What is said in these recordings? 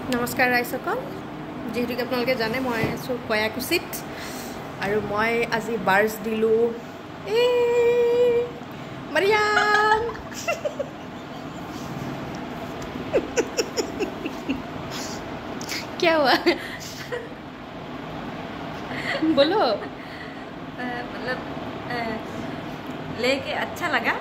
নমস্কাৰ ৰাইজসকল যিহেতুকে আপোনালোকে জানে মই আছোঁ কয়াকুছিত আৰু মই আজি বাৰ্ছ দিলোঁ এই মাৰিয়াম क्या हुआ बोलो अ, मतलब अ, लेके अच्छा लगा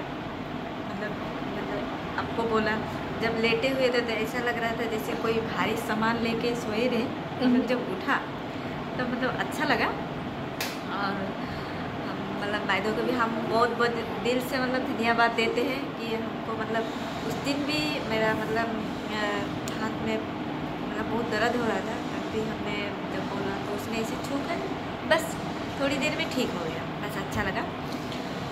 मतलब मतलब आपको बोला जब लेटे हुए थे तो ऐसा लग रहा था जैसे कोई भारी सामान लेके सोए रहे। तो। फिर जब उठा तो मतलब अच्छा लगा। और मतलब भाइदों को भी हम बहुत बहुत दिल से मतलब धन्यवाद देते हैं कि हमको मतलब उस दिन भी मेरा मतलब हाथ में मतलब बहुत दर्द हो रहा था। तब भी हमने जब बोला तो उसने इसे छू कर बस थोड़ी देर में ठीक हो गया। बस अच्छा लगा।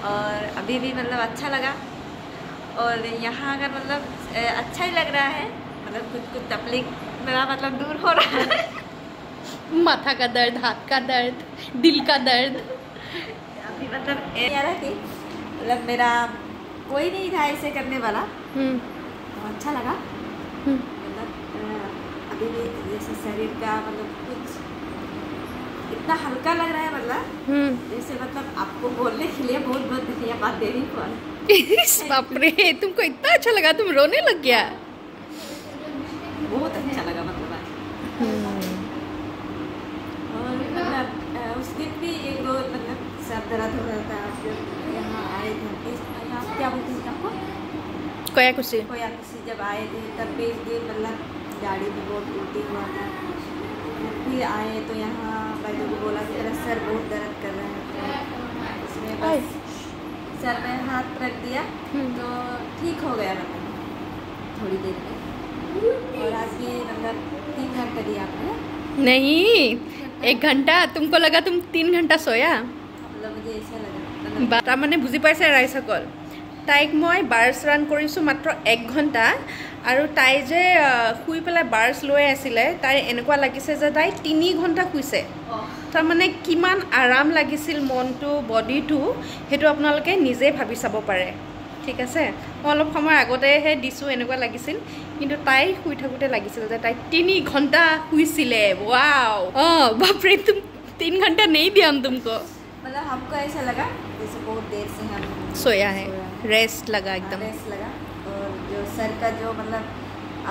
और अभी भी मतलब अच्छा लगा। और यहाँ अगर मतलब अच्छा ही लग रहा है मतलब कुछ कुछ तकलीफ़ मेरा मतलब दूर हो रहा है। माथा का दर्द हाथ का दर्द दिल का दर्द। अभी मतलब कि मतलब मेरा कोई नहीं था ऐसे करने वाला। हम्म, तो अच्छा लगा। हम्म। मतलब अभी भी जैसे शरीर का मतलब कुछ इतना हल्का लग रहा है मतलब हम्म। जैसे मतलब आपको बोलने के लिए बहुत बहुत धन्यवाद दे रही और इस बाप रे तुमको इतना अच्छा लगा तुम रोने लग गया। बहुत अच्छा लगा मतलब और मतलब उस दिन भी एक दो मतलब सर दर्द हो रहा था यहाँ आए थे यहाँ क्या बोलते हैं आपको कयाकुছি कोया किसी जब आए थे तब भी इस दिन मतलब गाड़ी में बहुत उल्टी हुआ था। फिर आए तो यहाँ भाई को बोला कि सर बहुत दर्द कर रहा है। तो उसमें बस सर में हाथ दिया हम्म। तो ठीक हो गया मतलब थोड़ी देर में और आज भी मतलब तीन घंटे दिया आपने नहीं एक घंटा तुमको लगा तुम तीन घंटा सोया मतलब मुझे ऐसा लगा मतलब বা তাৰমানে বুজি পাইছে ৰাইজসকল তাইক মই বাৰ্ছ ৰান কৰিছোঁ মাত্ৰ এক ঘণ্টা আৰু তাই যে আহ, শুই পেলাই বাৰ্ছ লৈ আছিলে তাইৰ এনেকুৱা লাগিছে যে তাই তিনি ঘণ্টা শুইছে তাৰমানে কিমান আৰাম লাগিছিল মনটো বডিটো সেইটো আপোনালোকে নিজেই ভাবি চাব পাৰে ঠিক আছে মই অলপ সময় আগতেহে দিছোঁ এনেকুৱা লাগিছিল কিন্তু তাই শুই থাকোঁতে লাগিছিল যে তাই তিনি ঘণ্টা শুইছিলে ৱাও অঁ বাপৰে তুম তিন ঘণ্টা নেই দিয়াম তুমকো मतलब हमको ऐसा लगा जैसे बहुत देर से हम सोया है सोया रेस्ट लगा एकदम रेस्ट लगा और जो सर का जो मतलब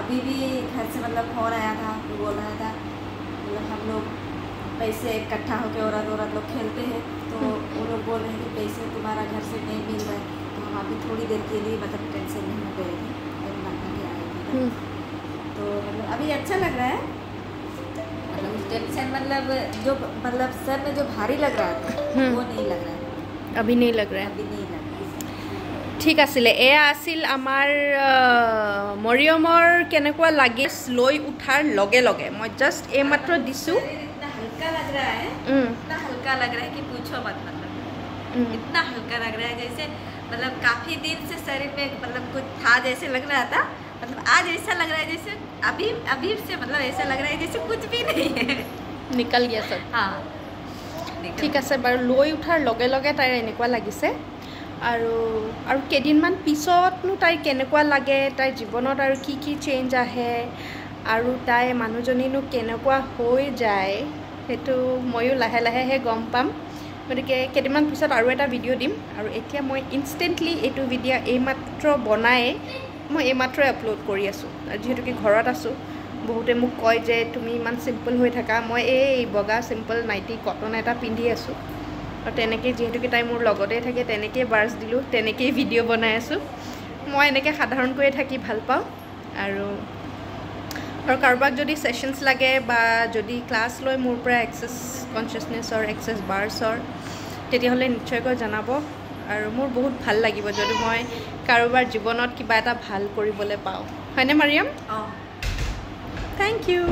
अभी भी घर से मतलब फ़ोन आया था वो बोल रहा था मतलब हम लोग पैसे इकट्ठा होकर औरत औरत लोग खेलते हैं तो वो लोग बोल रहे हैं कि पैसे तुम्हारा घर से नहीं मिल रहा है तो हम अभी थोड़ी देर के लिए मतलब टेंशन नहीं हो गए थे माता के आए थे। हम्म, तो मतलब अभी अच्छा लग रहा है। मतलब टेंशन मतलब जो मतलब सर में जो भारी लग रहा था हम्म। वो नहीं लग रहा है। अभी नहीं लग रहा है। अभी नहीं लग रहा है। ঠিক আছিলে এয়া আছিল আমাৰ আহ, মৰিয়মৰ কেনেকুৱা লাগি লৈ উঠাৰ লগে লগে মই জাষ্ট এইমাত্ৰ দিছোঁ शरीर इतना हल्का लग रहा है উম, इतना हल्का लग रहा है कि पूछो मत मतलब উম, इतना हल्का लग रहा है जैसे मतलब काफी दिन से शरीर में मतलब कुछ था जैसे लग रहा था मतलब आज ऐसा लग रहा है जैसे अभी अभी से मतलब ऐसा लग रहा है जैसे कुछ भी नहीं है নিকাল গিয়া চব हाँ ঠিক আছে বাৰু লৈ উঠাৰ লগে লগে তাইৰ এনেকুৱা লাগিছে আৰু আৰু কেইদিনমান পিছতনো তাইৰ কেনেকুৱা লাগে তাইৰ জীৱনত আৰু কি কি চেঞ্জ আহে আৰু তাই মানুহজনীনো কেনেকুৱা হৈ যায় সেইটো ময়ো লাহে লাহেহে গম পাম। গতিকে কেইদিনমান পিছত আৰু এটা ভিডিঅ' দিম আৰু এতিয়া মই ইনষ্টেণ্টলি এইটো ভিডিঅ' এইমাত্ৰ বনাই মই এইমাত্ৰই আপলোড কৰি আছোঁ। যিহেতুকে ঘৰত আছোঁ বহুতে মোক কয় যে তুমি ইমান চিম্পল হৈ থাকা মই এই বগা চিম্পল নাইটি কটন এটা পিন্ধি আছোঁ। আৰু তেনেকৈ যিহেতুকে তাই মোৰ লগতে থাকে তেনেকেই বাৰ্ছ দিলোঁ তেনেকেই ভিডিঅ' বনাই আছোঁ। মই এনেকৈ সাধাৰণকৈয়ে থাকি ভাল পাওঁ। আৰু আৰু কাৰোবাক যদি ছেশ্যনছ লাগে বা যদি ক্লাছ লৈ মোৰ পৰা এক্সেছ কনচিয়াছনেছৰ এক্সেছ বাৰ্ছৰ তেতিয়াহ'লে নিশ্চয়কৈ জনাব। আৰু মোৰ বহুত ভাল লাগিব যদি মই কাৰোবাৰ জীৱনত কিবা এটা ভাল কৰিবলৈ পাওঁ। হয়নে মাৰিয়াম? हाँ থেংক ইউ